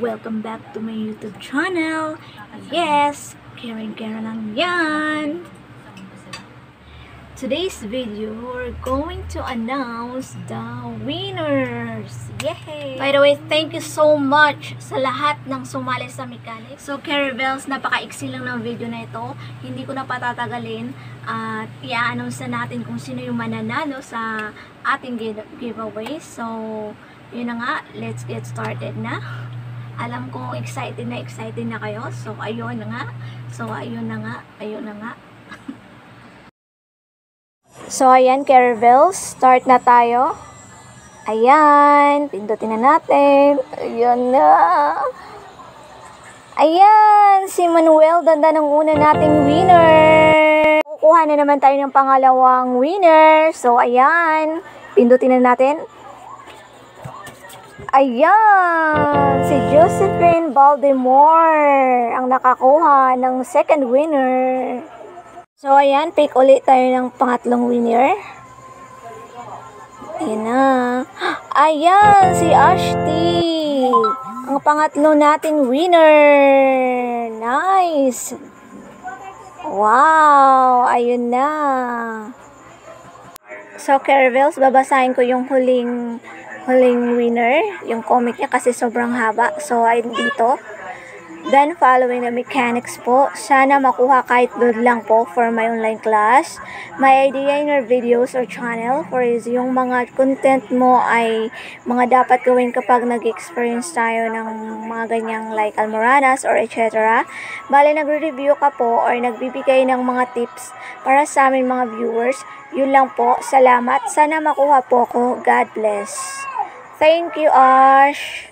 Welcome back to my YouTube channel. Yes, Karen Karen lang yan. Today's video, we're going to announce the winners. Yay! By the way, thank you so much sa lahat ng sumali sa mechanics. So, Carabels, napaka-iksi lang ng video na ito. Hindi ko na patatagalin at i-announce na natin kung sino yung mananalo sa ating give- giveaway. So, yun na nga, let's get started na. Alam ko excited na excited na kayo. So, ayun na nga. So, ayun na nga. Ayun na nga. so, ayan, Caravels. Start na tayo. Ayan. Pindutin na natin. Ayan na. Ayan. Si Manuel. Ganda ng una nating winner. Kukuha na naman tayo ng pangalawang winner. So, ayan. Pindutin na natin. Ayan! Si Josephine Baltimore ang nakakuha ng second winner. So, ayan. Pick ulit tayo ng pangatlong winner. Ayan na. Ayan! Si Ashti! Ang pangatlo nating winner. Nice! Wow! Ayun na. So, Caravels, babasahin ko yung huling huling winner, yung comic niya kasi sobrang haba. So, ayun dito. Then, following the mechanics po, sana makuha kahit doon lang po for my online class. My idea in your videos or channel for is yung mga content mo ay mga dapat gawin kapag nag-experience tayo ng mga ganyang like almoranas or etc. Bale, nagre-review ka po or nagbibigay ng mga tips para sa amin mga viewers. Yun lang po. Salamat. Sana makuha po ko. God bless. Thank you, Ash.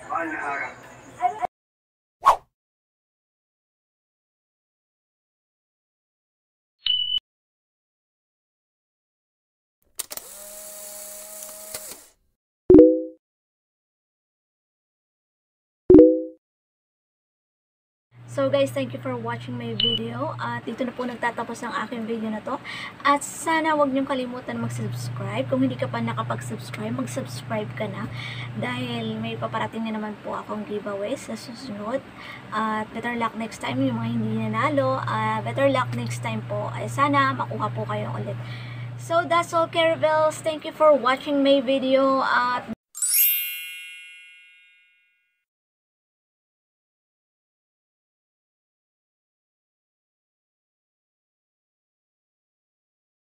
So guys, thank you for watching my video. At dito na po nagtatapos ang aking video na to. At sana wag niyong kalimutan mag-subscribe. Kung hindi ka pa nakapag-subscribe, mag-subscribe ka na. Dahil may paparating na naman po akong giveaway sa susunod. At better luck next time yung mga hindi nanalo. Uh, better luck next time po. Ay sana makuha po kayo ulit. So that's all Caravels. Thank you for watching my video. At